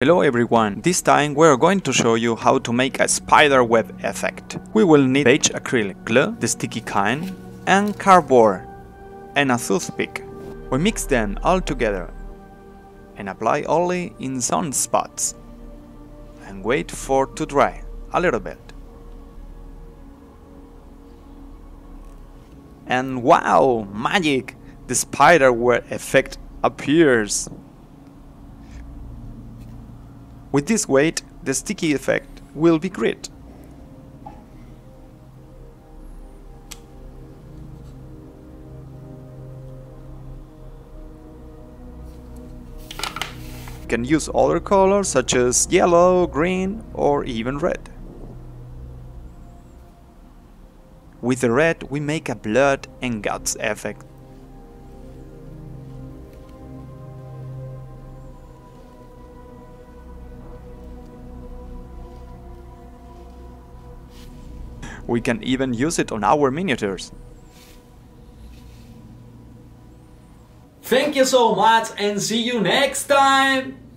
Hello everyone, this time we are going to show you how to make a spider web effect. We will need beige acrylic glue, the sticky kind, and cardboard, and a toothpick. We mix them all together and apply only in some spots and wait for to dry a little bit. And wow, magic! The spider web effect appears. With this weight, the sticky effect will be great. You can use other colors such as yellow, green or even red. With the red we make a blood and guts effect. We can even use it on our miniatures. Thank you so much and see you next time!